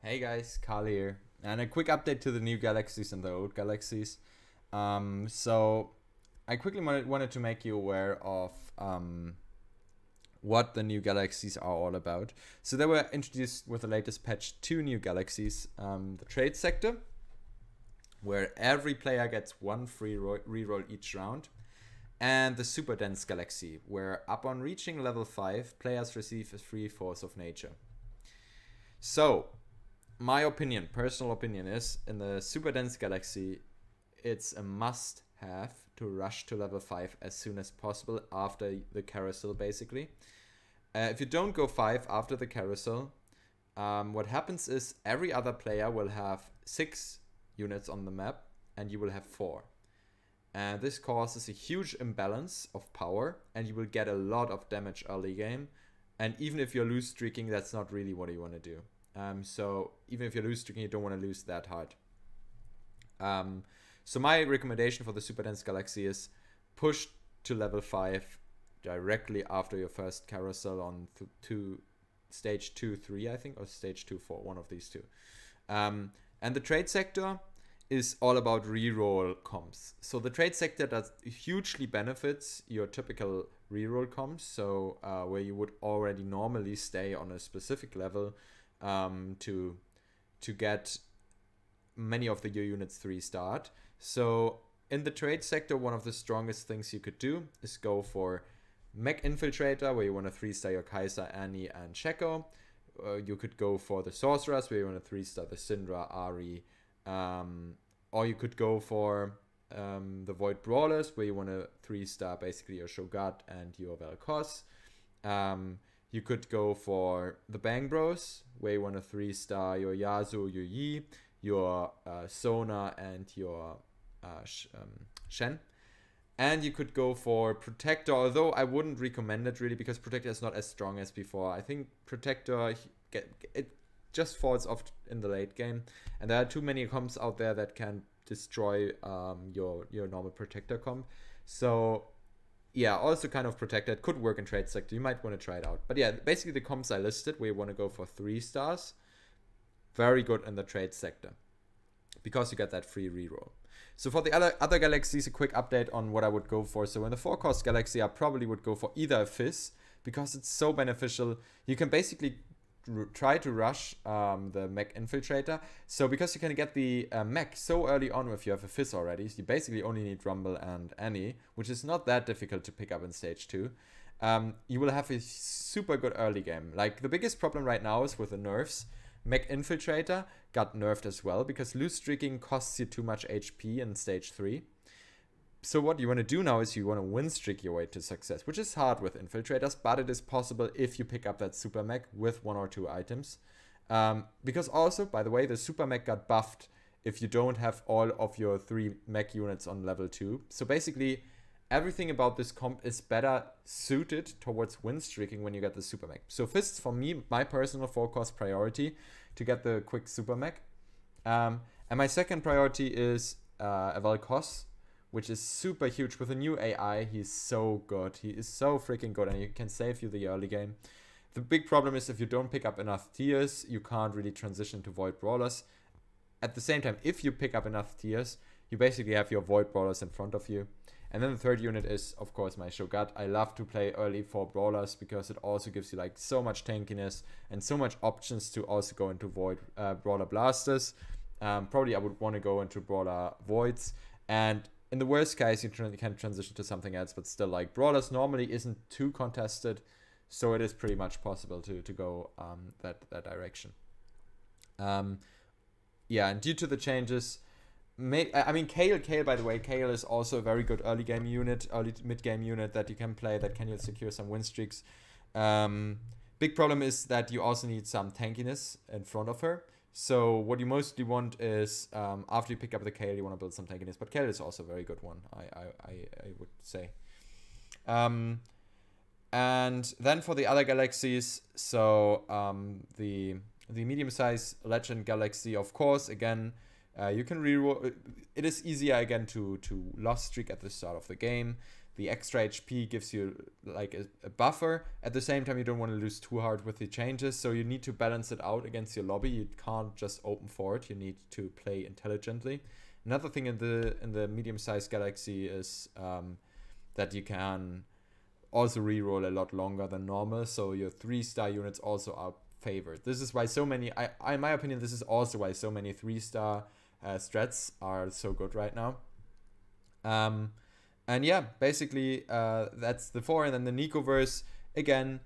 Hey guys, Karl here. And a quick update to the new galaxies and the old galaxies. Um, so, I quickly wanted, to make you aware of um, what the new galaxies are all about. So, they were introduced with the latest patch two new galaxies um, the trade sector, where every player gets one free ro- reroll each round, and the super dense galaxy, where upon reaching level 5, players receive a free force of nature. So, my opinion, personal opinion is in the super dense galaxy, it's a must have to rush to level 5 as soon as possible after the carousel, basically. Uh, if you don't go 5 after the carousel, um, what happens is every other player will have 6 units on the map and you will have 4. And this causes a huge imbalance of power and you will get a lot of damage early game. And even if you're lose streaking, that's not really what you want to do. Um, so even if you're lose streaking, you don't want to lose that hard. Um, so my recommendation for the Super Dense Galaxy is push to level five directly after your first carousel on two, stage two, three, I think, or stage two, four, one of these two. Um, and the trade sector is all about reroll comps. So the trade sector does hugely benefits your typical reroll comps. So uh, where you would already normally stay on a specific level um, to to get many of the your units three start. So in the trade sector, one of the strongest things you could do is go for Mech Infiltrator, where you want to three star your Kai'Sa, Annie, and Shaco. Uh, you could go for the Sorceress, where you want to three star the Syndra, Ahri, um, or you could go for um, the Void Brawlers, where you want to three star basically your Cho'Gath and your Vel'Koz. Um, you could go for the Bang Bros, want to three star your Yasuo, your Yi, your uh, Sona, and your uh, um, Shen. And you could go for Protector, although I wouldn't recommend it really because Protector is not as strong as before. I think Protector get it just falls off in the late game, and there are too many comps out there that can destroy um, your your normal Protector comp. So yeah, also kind of protected. Could work in trade sector. You might want to try it out. But yeah, basically the comps I listed where you want to go for three stars, very good in the trade sector. Because you get that free reroll. So for the other other galaxies, a quick update on what I would go for. So in the four cost galaxy, I probably would go for either a Fizz because it's so beneficial. You can basically try to rush um, the mech infiltrator. So because you can get the uh, mech so early on if you have a Fizz already, so you basically only need Rumble and Annie, which is not that difficult to pick up in stage two. Um, you will have a super good early game. Like the biggest problem right now is with the nerfs. Mech Infiltrator got nerfed as well because loose streaking costs you too much HP in stage 3. So what you want to do now is you want to win streak your way to success, which is hard with infiltrators, but it is possible if you pick up that super mech with one or two items. Um, because also, by the way, the super mech got buffed if you don't have all of your three mech units on level 2. So basically, everything about this comp is better suited towards win streaking when you get the super mech. So Fizz for me, my personal four cost priority to get the quick super mech. Um, and my second priority is uh, a Vel'Koz, which is super huge. With a new AI, he's so good. He is so freaking good, and he can save you the early game. The big problem is if you don't pick up enough tiers, you can't really transition to Void Brawlers. At the same time, if you pick up enough tiers, you basically have your Void Brawlers in front of you. And then the third unit is, of course, my Cho'Gath. I love to play early for Brawlers because it also gives you like so much tankiness and so much options to also go into Void uh, Brawler Blasters. Um, probably I would want to go into Brawler Voids. And in the worst case, you can transition to something else, but still, like Brawlers normally isn't too contested, so it is pretty much possible to to go um, that that direction. Um, yeah, and due to the changes, may, I mean Kayle. Kayle, By the way, Kayle is also a very good early game unit, early mid game unit that you can play that can you secure some win streaks. Um, big problem is that you also need some tankiness in front of her. So what you mostly want is um, after you pick up the Kayle, you want to build some tankiness. But Kayle is also a very good one, I I, I, would say. Um, and then for the other galaxies, so um, the the medium size legend galaxy, of course, again, uh, you can reroll. It is easier again to to lost streak at the start of the game. The extra HP gives you like a, a, buffer. At the same time, you don't want to lose too hard with the changes, so you need to balance it out against your lobby. You can't just open for it. You need to play intelligently. Another thing in the in the medium-sized galaxy is um, that you can also reroll a lot longer than normal. So your three-star units also are favored. This is why so many. I, I in my opinion, this is also why so many three-star uh, strats are so good right now. Um, and yeah, basically uh, that's the four, and then the Neekoverse again.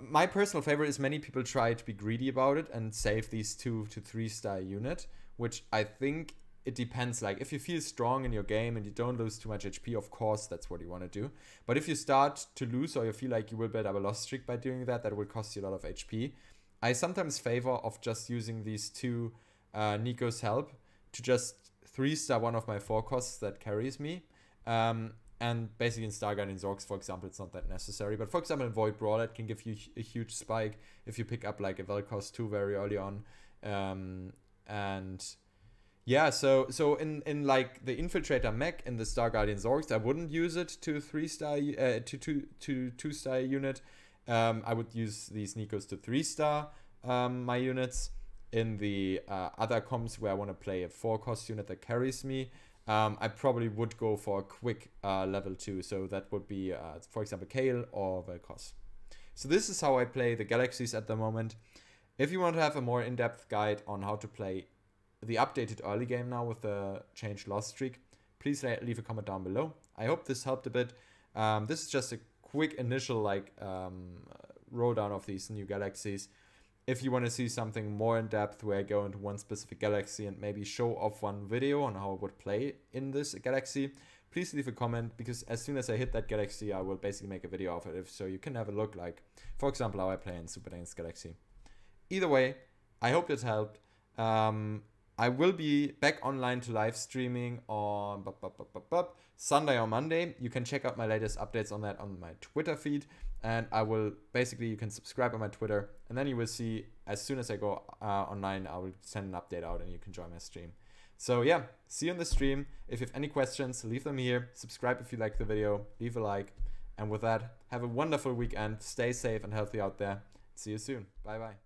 My personal favorite is many people try to be greedy about it and save these two to three star unit, which I think it depends. Like if you feel strong in your game and you don't lose too much HP, of course that's what you want to do. But if you start to lose or you feel like you will build up a loss streak by doing that, that will cost you a lot of HP. I sometimes favor of just using these two uh, Neeko's help to just three star one of my four costs that carries me um, and basically in Star Guardian Sorcs, for example, it's not that necessary. But for example, in Void Brawler, it can give you a huge spike if you pick up like a Vel'Koz 2 very early on. Um, and yeah, so so in, in like the Infiltrator mech in the Star Guardian Sorcs, I wouldn't use it to three star uh, to two to two star unit. Um, I would use these Neekos to three star um, my units. In the uh, other comps where I want to play a four cost unit that carries me, um, I probably would go for a quick uh, level 2. So that would be, uh, for example, Kayle or Vel'Koz. So this is how I play the Galaxies at the moment. If you want to have a more in-depth guide on how to play the updated early game now with the changed loss streak, please leave a comment down below. I hope this helped a bit. Um, this is just a quick initial like um, roll down of these new galaxies if you want to see something more in depth where I go into one specific galaxy and maybe show off one video on how I would play in this galaxy, please leave a comment because as soon as I hit that galaxy, I will basically make a video of it so you can have a look like, for example, how I play in Super Dense Galaxy. Either way, I hope this helped. Um, I will be back online to live streaming on Sunday or Monday. You can check out my latest updates on that on my Twitter feed and I will basically you can subscribe on my Twitter, and then you will see as soon as I go uh, online, I will send an update out, and you can join my stream. So yeah, see you on the stream. If you have any questions, leave them here. Subscribe if you like the video, leave a like, and with that, have a wonderful weekend. Stay safe and healthy out there. See you soon. Bye bye.